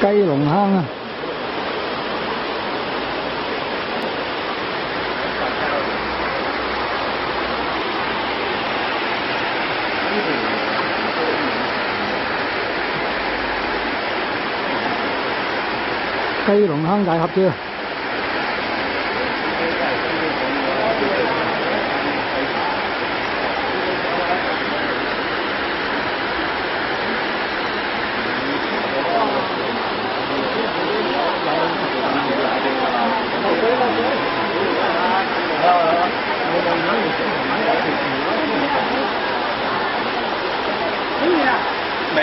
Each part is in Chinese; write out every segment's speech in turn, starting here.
雞龍坑啊！雞龍坑大合照。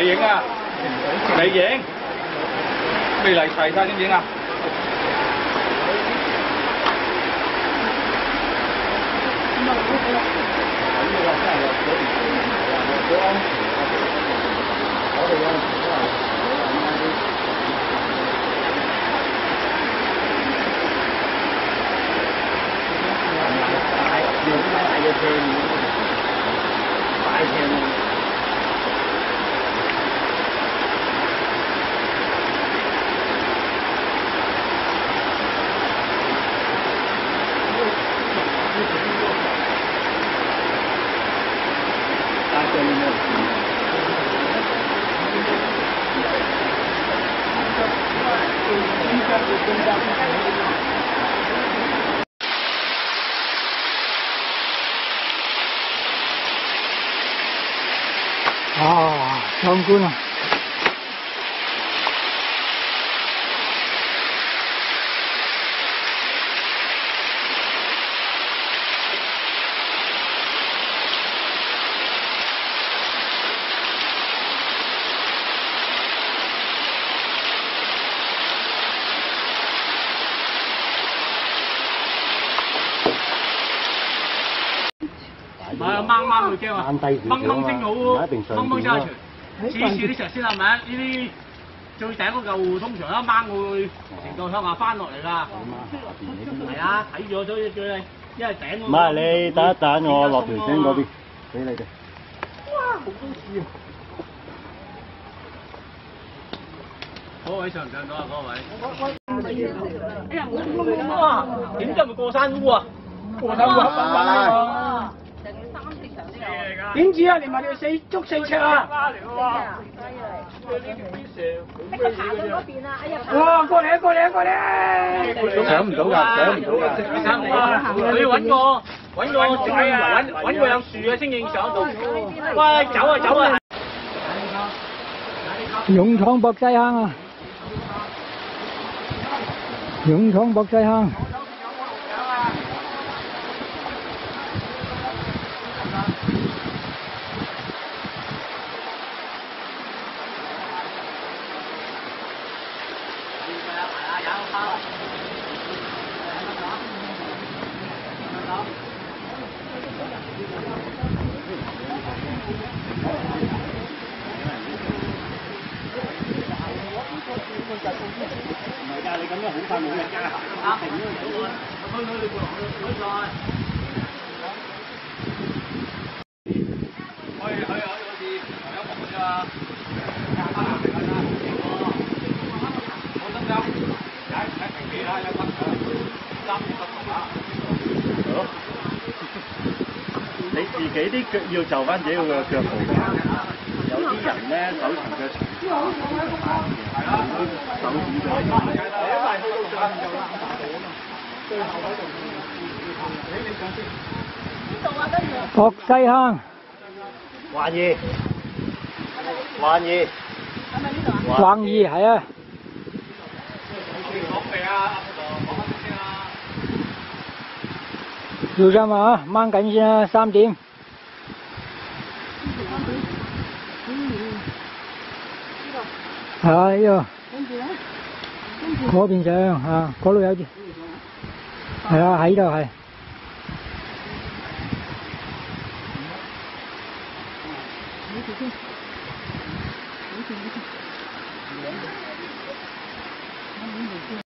影啊？未影？未嚟齊晒先影啊？啊，壯觀啊！係啊，掹掹會驚啊！掹低少少啊成功了精好，唔係一定上掹掹真係邊咯長。次次啲石先係咪？呢啲最頂嗰嚿通常一掹會成嚿向下翻落嚟㗎。係啊，睇咗咗最靚，因為頂唔係你等一等，我落條繩嗰邊俾你哋。嗰位上唔上到啊？嗰位。哎呀，烏啊！點解唔過山烏啊？過山烏啊！點知啊？連埋條四足四尺啊！哇！過嚟啊！過嚟啊！過嚟啊！上唔到㗎，上唔到㗎。上嚟啊！佢要揾個揾個揾揾個有樹嘅先影上到。喂，走啊走啊！勇闖博西坑啊！勇闖博西坑。去去去好似有紅㗎。你自己啲腳要就翻自己個腳步㗎。有啲人咧手長腳長，手指腳博西坑。環二，環二，橫二係啊！掹緊先啊，三點。係啊，呢度。嗰邊上啊，嗰度有啲。係啊，喺度係。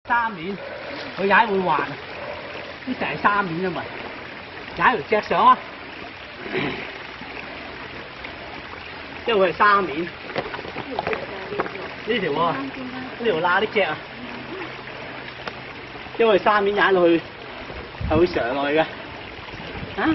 三面，佢踩會滑，呢成係三面啫嘛，踩條隻上啊，即係會係三面。呢條啊，呢條拉啲腳啊，因為沙面踩落去係會上落去嘅，啊？